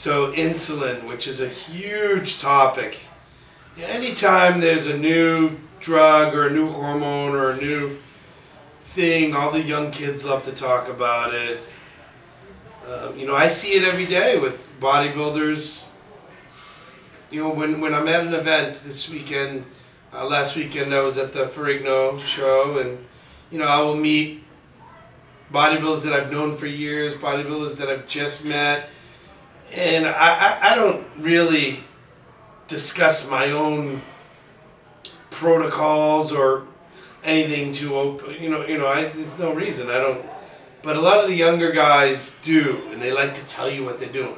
So insulin, which is a huge topic. Anytime there's a new drug or a new hormone or a new thing, all the young kids love to talk about it. Um, you know, I see it every day with bodybuilders. You know, when, when I'm at an event this weekend, uh, last weekend I was at the Ferrigno show, and you know, I will meet bodybuilders that I've known for years, bodybuilders that I've just met, and I, I, I don't really discuss my own protocols or anything to open. You know, you know, I, there's no reason I don't. But a lot of the younger guys do, and they like to tell you what they're doing.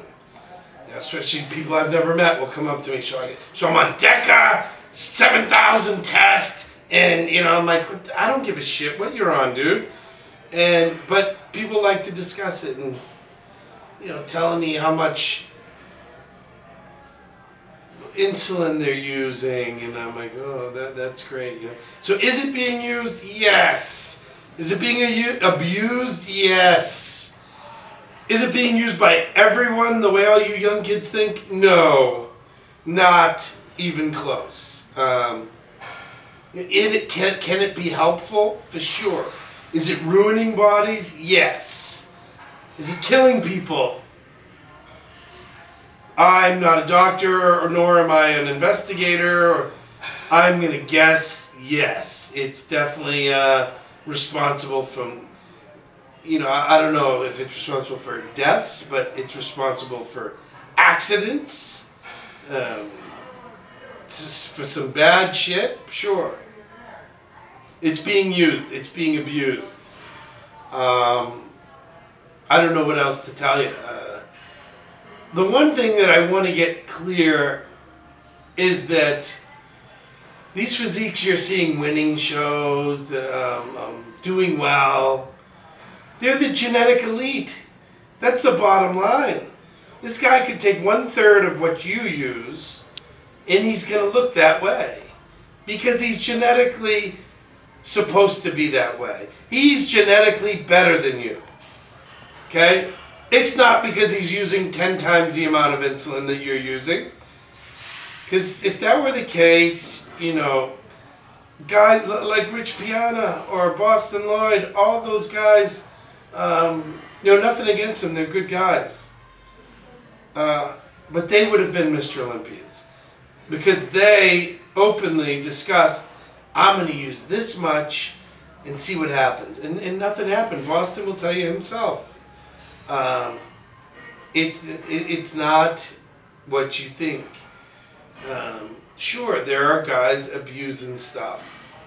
Yeah, especially people I've never met will come up to me, so I, so I'm on DECA, seven thousand test, and you know, I'm like, I don't give a shit what you're on, dude. And but people like to discuss it and you know, telling me how much insulin they're using, and I'm like, oh, that that's great. You know, so is it being used? Yes. Is it being abused? Yes. Is it being used by everyone the way all you young kids think? No, not even close. Um, it can can it be helpful? For sure. Is it ruining bodies? Yes. Is it killing people? I'm not a doctor, nor am I an investigator. I'm going to guess yes. It's definitely uh, responsible from, you know, I, I don't know if it's responsible for deaths, but it's responsible for accidents, um, for some bad shit, sure. It's being used. It's being abused. Um, I don't know what else to tell you. Uh, the one thing that I want to get clear is that these physiques you're seeing winning shows, um, um, doing well, they're the genetic elite. That's the bottom line. This guy could take one third of what you use, and he's going to look that way because he's genetically supposed to be that way. He's genetically better than you. Okay? It's not because he's using 10 times the amount of insulin that you're using. Because if that were the case, you know, guys like Rich Piana or Bostin Loyd, all those guys, um, you know, nothing against them, they're good guys. Uh, but they would have been Mr. Olympias. Because they openly discussed, I'm going to use this much and see what happens. And, and nothing happened. Bostin will tell you himself. Um, it's it, it's not what you think. Um, sure, there are guys abusing stuff.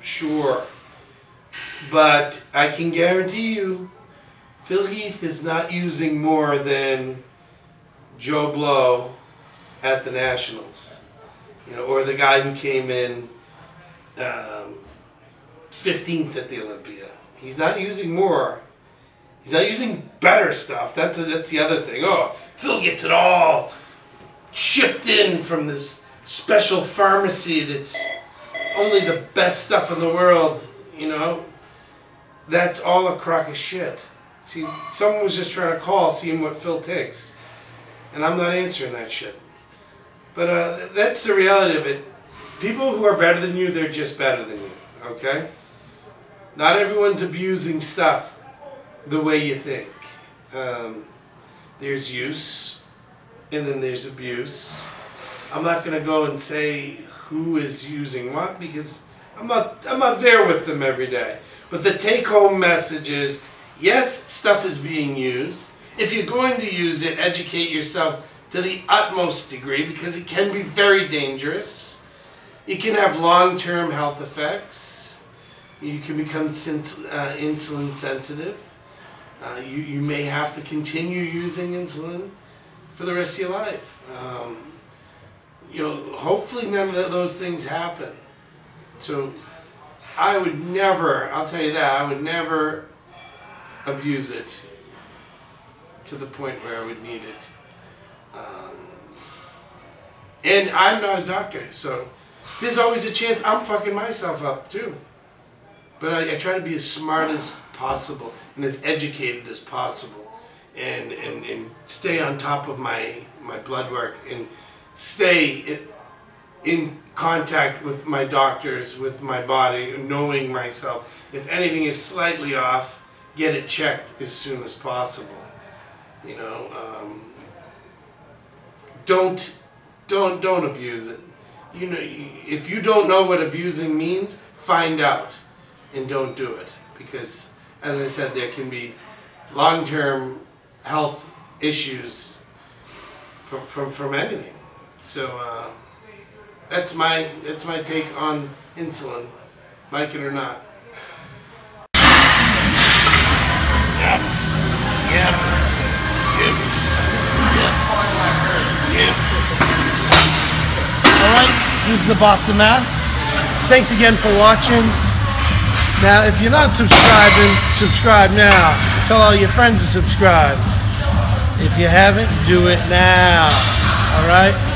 Sure, but I can guarantee you, Phil Heath is not using more than Joe Blow at the Nationals, you know, or the guy who came in um, fifteenth at the Olympia. He's not using more He's not using better stuff. That's a, that's the other thing. Oh, Phil gets it all shipped in from this special pharmacy that's only the best stuff in the world. You know, that's all a crock of shit. See, someone was just trying to call, seeing what Phil takes, and I'm not answering that shit. But uh, that's the reality of it. People who are better than you, they're just better than you. Okay. Not everyone's abusing stuff the way you think. Um, there's use, and then there's abuse. I'm not going to go and say who is using what because I'm not I'm not there with them every day. But the take-home message is: yes, stuff is being used. If you're going to use it, educate yourself to the utmost degree because it can be very dangerous. It can have long-term health effects. You can become uh, insulin sensitive. Uh, you, you may have to continue using insulin for the rest of your life. Um, you know, hopefully none of those things happen. So I would never, I'll tell you that, I would never abuse it to the point where I would need it. Um, and I'm not a doctor, so there's always a chance I'm fucking myself up too. But I, I try to be as smart as possible and as educated as possible. and, and, and stay on top of my, my blood work and stay in, in contact with my doctors, with my body, knowing myself. If anything is slightly off, get it checked as soon as possible. You know, um, don't don't don't abuse it. You know, if you don't know what abusing means, find out and don't do it because, as I said, there can be long-term health issues from from, from anything. So uh, that's my that's my take on insulin, like it or not. Alright, this is the Boston Mass. Thanks again for watching. Now, if you're not subscribing, subscribe now. Tell all your friends to subscribe. If you haven't, do it now. Alright?